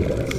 you.